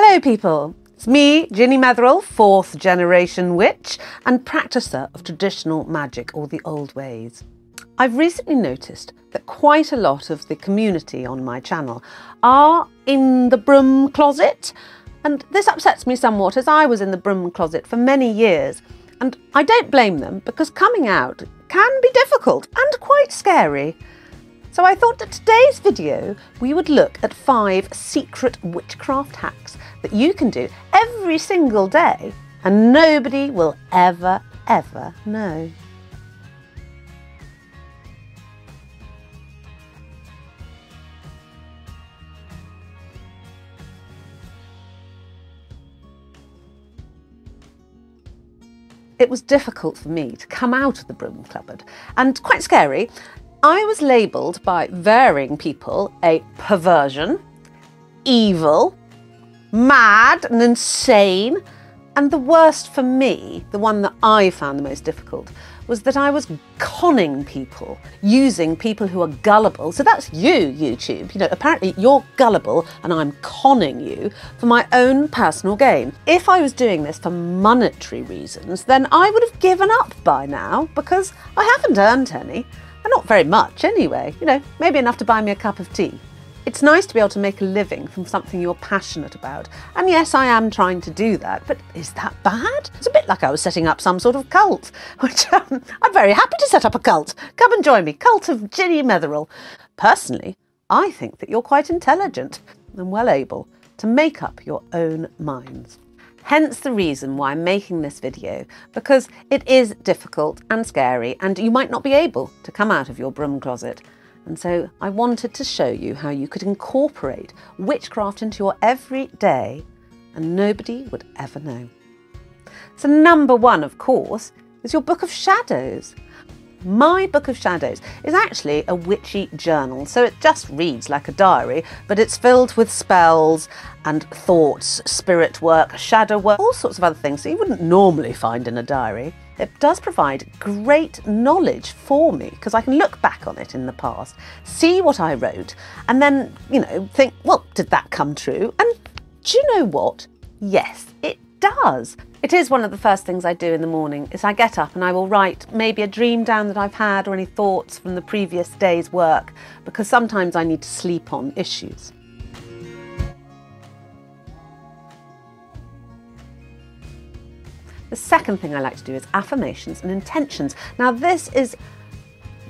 Hello, people. It's me, Ginny Metheral, fourth generation witch and practicer of traditional magic or the old ways. I've recently noticed that quite a lot of the community on my channel are in the broom closet, and this upsets me somewhat as I was in the broom closet for many years. And I don't blame them because coming out can be difficult and quite scary. So I thought that today's video we would look at five secret witchcraft hacks that you can do every single day and nobody will ever, ever know. It was difficult for me to come out of the broom cupboard and quite scary. I was labelled by varying people a perversion, evil, mad and insane. And the worst for me, the one that I found the most difficult, was that I was conning people, using people who are gullible. So that's you, YouTube. You know, apparently you're gullible and I'm conning you for my own personal gain. If I was doing this for monetary reasons, then I would have given up by now because I haven't earned any. Not very much anyway, you know, maybe enough to buy me a cup of tea. It's nice to be able to make a living from something you're passionate about. And yes, I am trying to do that, but is that bad? It's a bit like I was setting up some sort of cult, which um, I'm very happy to set up a cult. Come and join me, Cult of Ginny Metheral. Personally, I think that you're quite intelligent and well able to make up your own minds. Hence the reason why I'm making this video, because it is difficult and scary and you might not be able to come out of your broom closet. And so I wanted to show you how you could incorporate witchcraft into your everyday and nobody would ever know. So number one, of course, is your Book of Shadows. My Book of Shadows is actually a witchy journal, so it just reads like a diary, but it's filled with spells and thoughts, spirit work, shadow work, all sorts of other things that you wouldn't normally find in a diary. It does provide great knowledge for me because I can look back on it in the past, see what I wrote, and then, you know, think, well, did that come true? And do you know what? Yes, it does. It is one of the first things I do in the morning is I get up and I will write maybe a dream down that I've had or any thoughts from the previous day's work because sometimes I need to sleep on issues. The second thing I like to do is affirmations and intentions. Now this is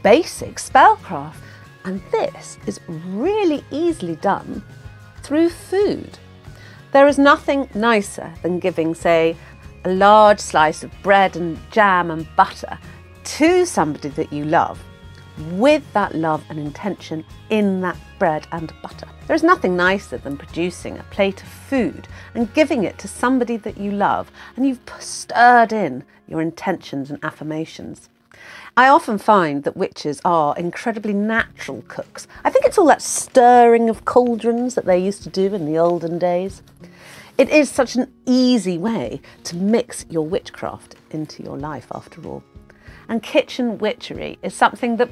basic spellcraft and this is really easily done through food. There is nothing nicer than giving, say, a large slice of bread and jam and butter to somebody that you love with that love and intention in that bread and butter. There is nothing nicer than producing a plate of food and giving it to somebody that you love and you've stirred in your intentions and affirmations. I often find that witches are incredibly natural cooks. I think it's all that stirring of cauldrons that they used to do in the olden days. It is such an easy way to mix your witchcraft into your life, after all. And kitchen witchery is something that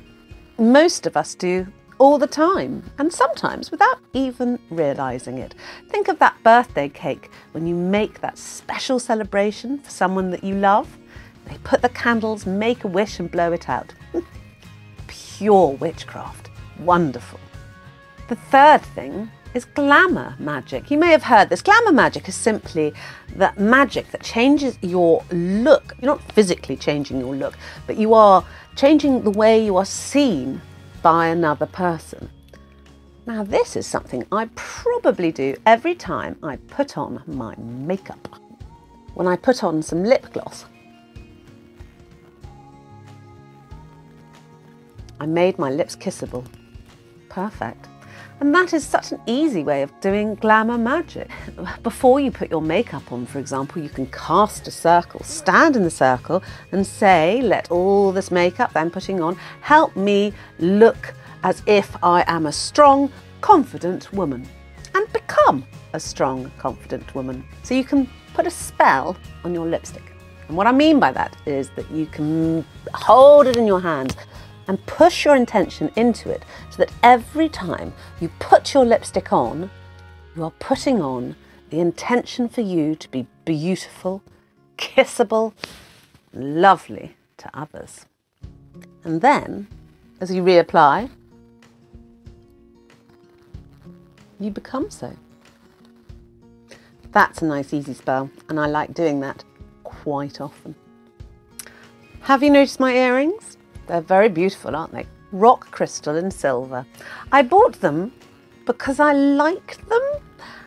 most of us do all the time, and sometimes without even realising it. Think of that birthday cake when you make that special celebration for someone that you love. They put the candles, make a wish, and blow it out. Pure witchcraft. Wonderful. The third thing is glamour magic. You may have heard this. Glamour magic is simply that magic that changes your look. You're not physically changing your look, but you are changing the way you are seen by another person. Now, this is something I probably do every time I put on my makeup. When I put on some lip gloss, I made my lips kissable. Perfect. And that is such an easy way of doing glamour magic. Before you put your makeup on, for example, you can cast a circle, stand in the circle, and say, Let all this makeup I'm putting on help me look as if I am a strong, confident woman and become a strong, confident woman. So you can put a spell on your lipstick. And what I mean by that is that you can hold it in your hand and push your intention into it so that every time you put your lipstick on, you are putting on the intention for you to be beautiful, kissable, lovely to others. And then, as you reapply, you become so. That's a nice easy spell, and I like doing that quite often. Have you noticed my earrings? They're very beautiful, aren't they? Rock crystal and silver. I bought them because I liked them.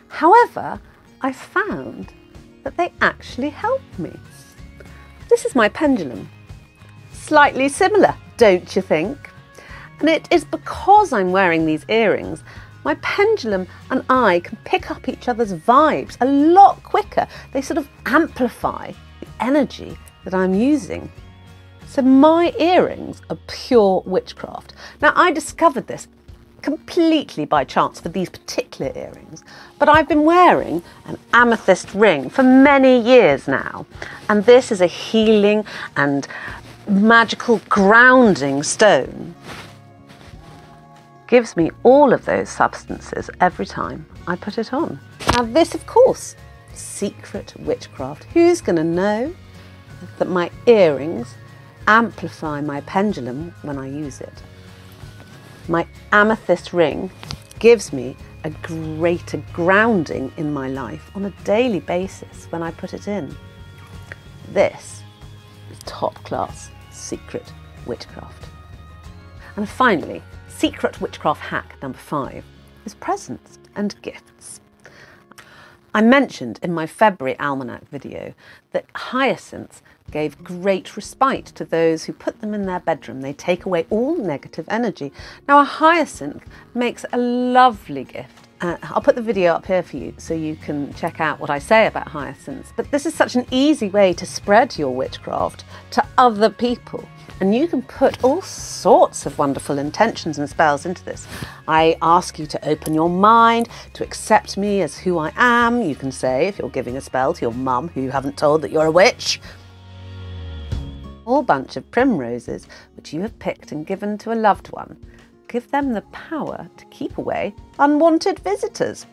However, I found that they actually help me. This is my pendulum. Slightly similar, don't you think? And it is because I'm wearing these earrings my pendulum and I can pick up each other's vibes a lot quicker. They sort of amplify the energy that I'm using. So my earrings are pure witchcraft. Now I discovered this completely by chance for these particular earrings, but I've been wearing an amethyst ring for many years now. And this is a healing and magical grounding stone gives me all of those substances every time I put it on. Now this, of course, secret witchcraft. Who's going to know that my earrings amplify my pendulum when I use it? My amethyst ring gives me a greater grounding in my life on a daily basis when I put it in. This is top class secret witchcraft. And finally, secret witchcraft hack number five is presents and gifts. I mentioned in my February almanac video that hyacinths gave great respite to those who put them in their bedroom. They take away all negative energy. Now, a hyacinth makes a lovely gift. Uh, I'll put the video up here for you so you can check out what I say about hyacinths. But this is such an easy way to spread your witchcraft to other people. And you can put all sorts of wonderful intentions and spells into this. I ask you to open your mind, to accept me as who I am. You can say, if you're giving a spell to your mum who you haven't told that you're a witch, whole bunch of primroses which you have picked and given to a loved one. Give them the power to keep away unwanted visitors.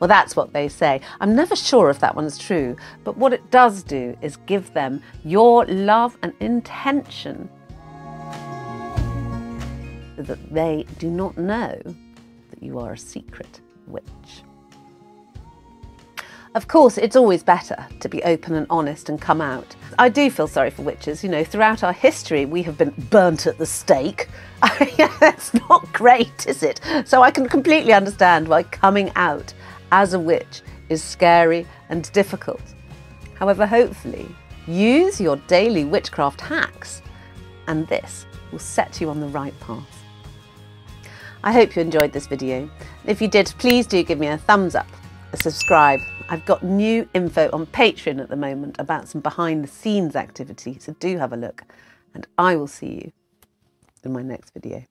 Well, that's what they say. I'm never sure if that one's true, but what it does do is give them your love and intention that they do not know that you are a secret witch. Of course, it's always better to be open and honest and come out. I do feel sorry for witches. You know, throughout our history, we have been burnt at the stake. That's not great, is it? So I can completely understand why coming out as a witch is scary and difficult. However, hopefully, use your daily witchcraft hacks, and this will set you on the right path. I hope you enjoyed this video. If you did, please do give me a thumbs up, a subscribe. I've got new info on Patreon at the moment about some behind the scenes activity, so do have a look. And I will see you in my next video.